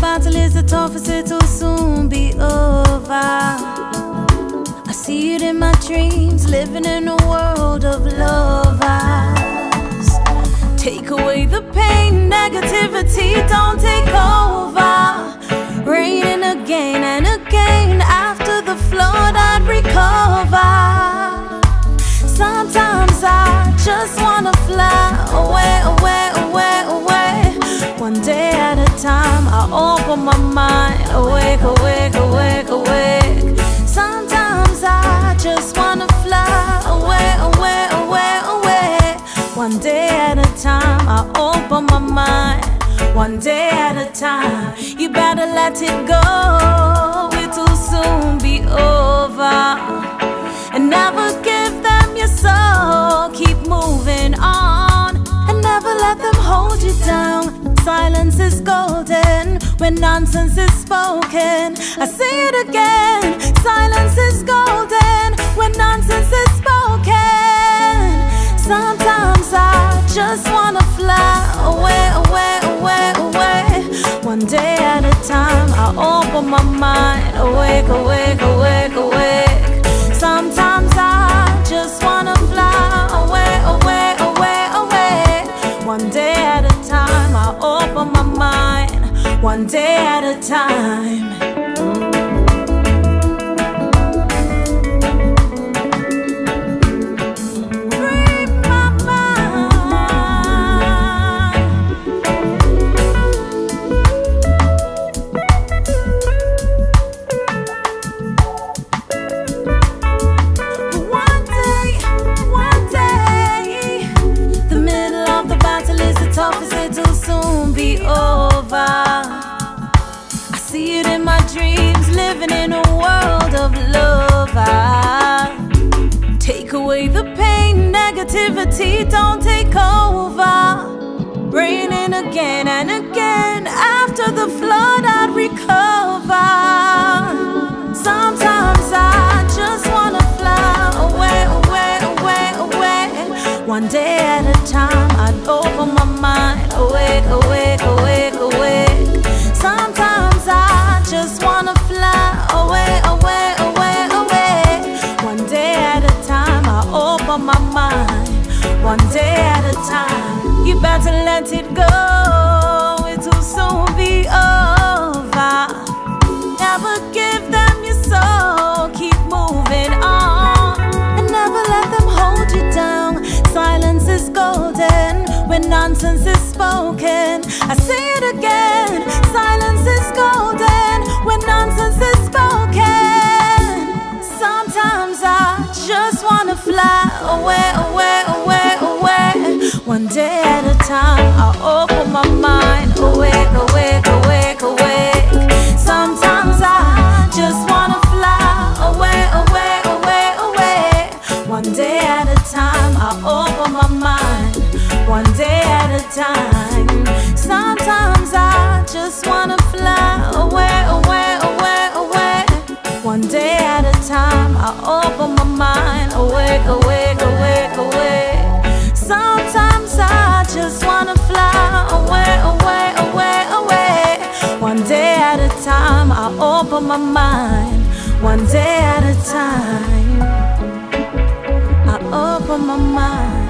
battle is the toughest, it'll soon be over. I see it in my dreams, living in a world of lovers. Take away the pain, negativity, don't take over. Raining again and again, after the flood, I'd recover. Sometimes I just wanna fly away, Open my mind, awake, awake, awake, awake. Sometimes I just wanna fly away, away, away, away. One day at a time, I open my mind. One day at a time, you better let it go. It'll soon be over. And never give them your soul. Keep moving on. And never let them hold you down. Silence is golden when nonsense is spoken. I say it again. Silence is golden when nonsense is spoken. Sometimes I just wanna fly away, away, away, away. One day at a time, I open my mind. Awake, awake, awake, awake. Open my mind. One day at a time. See it in my dreams, living in a world of love. I take away the pain, negativity, don't take over. Raining again and again, after the flood, I'd let it go. It'll soon be over. Never give them your soul. Keep moving on. And never let them hold you down. Silence is golden when nonsense is spoken. I say it again. Silence is golden when nonsense is spoken. Sometimes I just wanna fly away, away, at a time, I open my mind. One day at a time. Sometimes I just wanna fly away, away, away, away. One day at a time, I open my mind. Awake, awake, awake, awake. Sometimes I just wanna fly away, away, away, away. One day at a time, I open my mind. One day at a time, Open my mind.